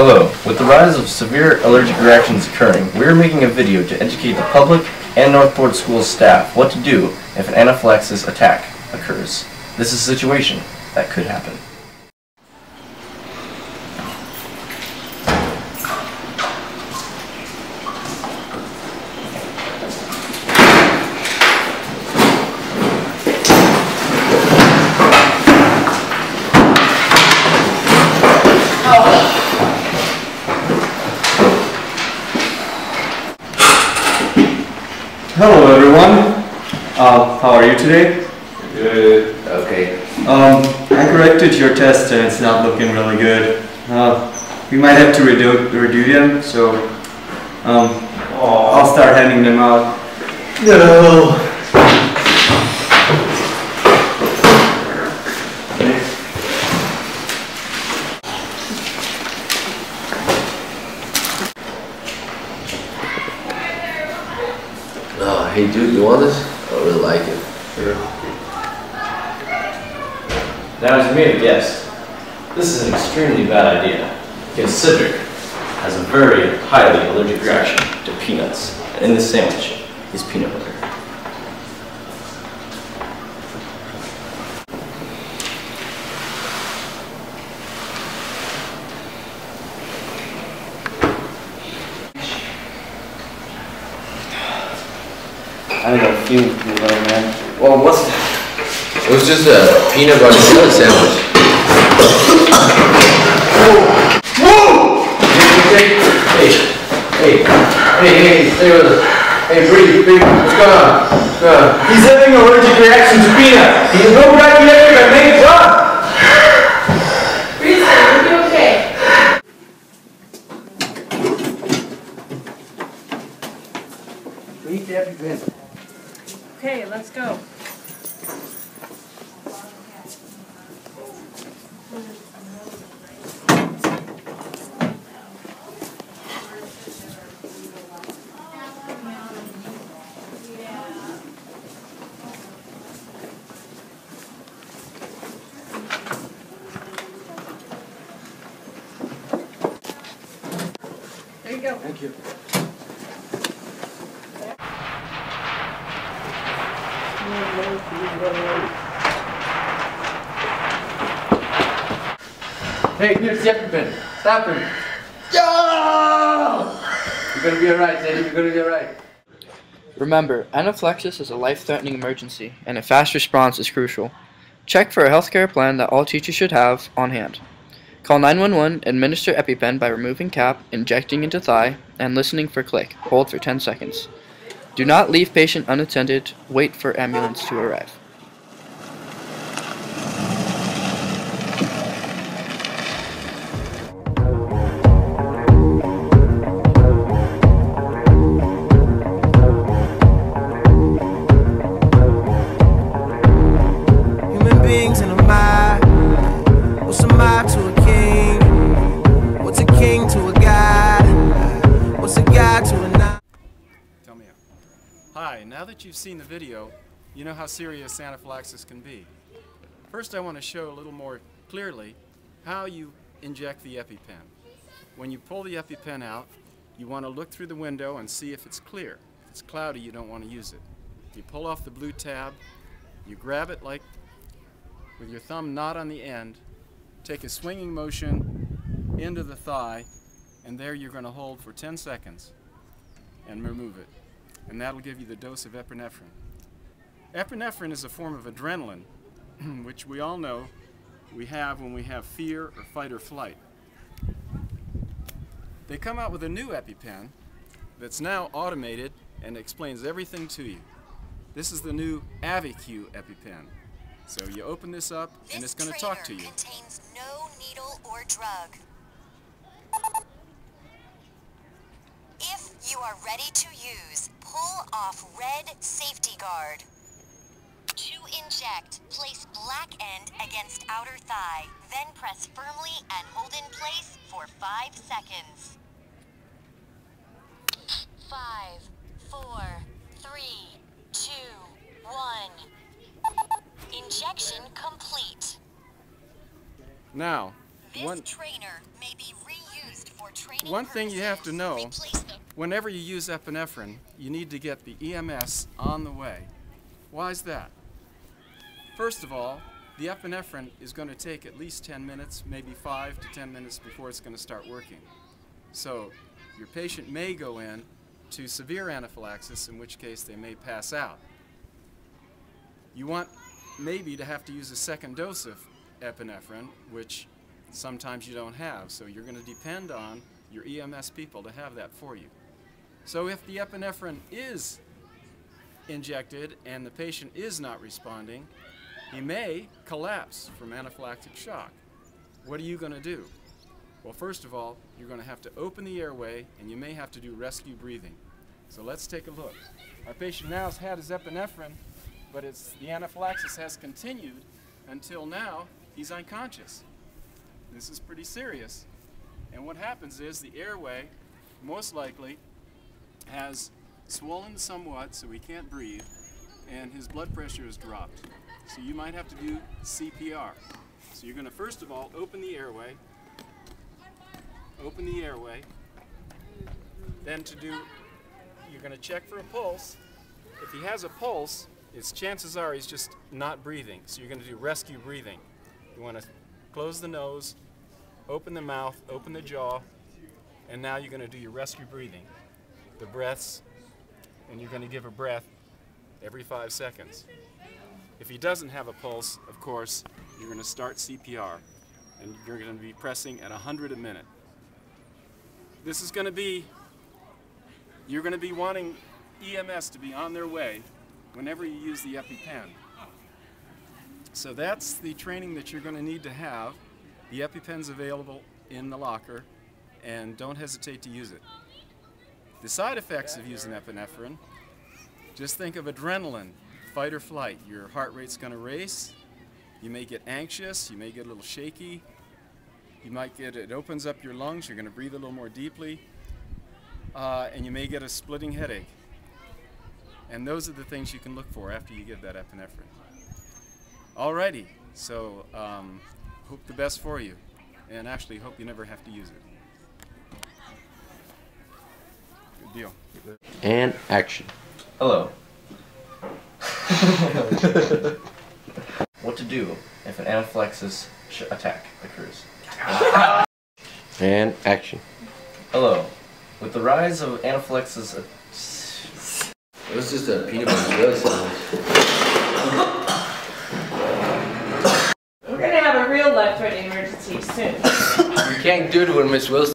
Hello. With the rise of severe allergic reactions occurring, we are making a video to educate the public and Northport School staff what to do if an anaphylaxis attack occurs. This is a situation that could happen. Hello everyone. Uh, how are you today? Good. Okay. Um, I corrected your test and it's not looking really good. Uh, we might have to redo, redo them, so um, I'll start handing them out. No. Hey dude, you want this? I really like it. Now, as you may have guessed, this is an extremely bad idea Cedric has a very highly allergic reaction to peanuts. And in this sandwich is peanut butter. I don't know, few peanut butter, man. Well, what's that? It was just a peanut butter salad sandwich. Hey, hey, hey, hey, hey, stay with us. Hey, breathe, breathe. What's going on? What's going on? He's having an allergic reaction to peanut. He's no right here, but make it up. Reason, you'll be okay. Let's go. There you go. Thank you. Hey, here's the EpiPen. Stop him. Yo! You're gonna be alright, Teddy. You're gonna be alright. Remember, anaphylaxis is a life-threatening emergency, and a fast response is crucial. Check for a healthcare plan that all teachers should have on hand. Call 911, administer EpiPen by removing cap, injecting into thigh, and listening for click. Hold for 10 seconds. Do not leave patient unattended. Wait for ambulance to arrive. Now that you've seen the video, you know how serious anaphylaxis can be. First, I want to show a little more clearly how you inject the EpiPen. When you pull the EpiPen out, you want to look through the window and see if it's clear. If it's cloudy, you don't want to use it. You pull off the blue tab, you grab it like with your thumb not on the end, take a swinging motion into the thigh, and there you're going to hold for 10 seconds and remove it. And that'll give you the dose of epinephrine. Epinephrine is a form of adrenaline, which we all know we have when we have fear or fight or flight. They come out with a new EpiPen that's now automated and explains everything to you. This is the new Auvi-Q EpiPen. So you open this up and it's going to talk to you. contains no needle or drug. If you are ready to use, pull off red safety guard. To inject, place black end against outer thigh, then press firmly and hold in place for five seconds. Five, four, three, two, one. Injection complete. Now, This one, trainer may be reused training one thing you have to know, whenever you use epinephrine, you need to get the EMS on the way. Why is that? First of all, the epinephrine is going to take at least 10 minutes, maybe 5 to 10 minutes before it's going to start working. So your patient may go in to severe anaphylaxis, in which case they may pass out. You want maybe to have to use a second dose of epinephrine, which sometimes you don't have. So you're going to depend on your EMS people to have that for you. So if the epinephrine is injected and the patient is not responding, he may collapse from anaphylactic shock. What are you going to do? Well, first of all, you're going to have to open the airway and you may have to do rescue breathing. So let's take a look. Our patient now has had his epinephrine, but it's, the anaphylaxis has continued until now he's unconscious. This is pretty serious. And what happens is the airway, most likely, has swollen somewhat so he can't breathe, and his blood pressure has dropped. So you might have to do CPR. So you're going to first of all open the airway, open the airway, then to do, you're going to check for a pulse. If he has a pulse, it's chances are he's just not breathing. So you're going to do rescue breathing. You want to close the nose, open the mouth, open the jaw, and now you're going to do your rescue breathing. The breaths, and you're going to give a breath every five seconds. If he doesn't have a pulse, of course, you're going to start CPR, and you're going to be pressing at 100 a minute. This is going to be, you're going to be wanting EMS to be on their way whenever you use the EpiPen. So that's the training that you're going to need to have. The EpiPen's available in the locker, and don't hesitate to use it. The side effects of using epinephrine, just think of adrenaline, fight or flight. Your heart rate's going to race. You may get anxious. You may get a little shaky. You might get, it opens up your lungs. You're going to breathe a little more deeply. Uh, and you may get a splitting headache. And those are the things you can look for after you give that epinephrine. Alrighty, so um, hope the best for you. And actually, hope you never have to use it. Good deal. And action. Hello. what to do if an anaphylaxis sh- attack occurs? And action. Hello. With the rise of anaphylaxis, uh, It was just a peanut butter and jelly sandwich. We're gonna have a real life-threatening emergency soon. You can't do it when Miss Wilson.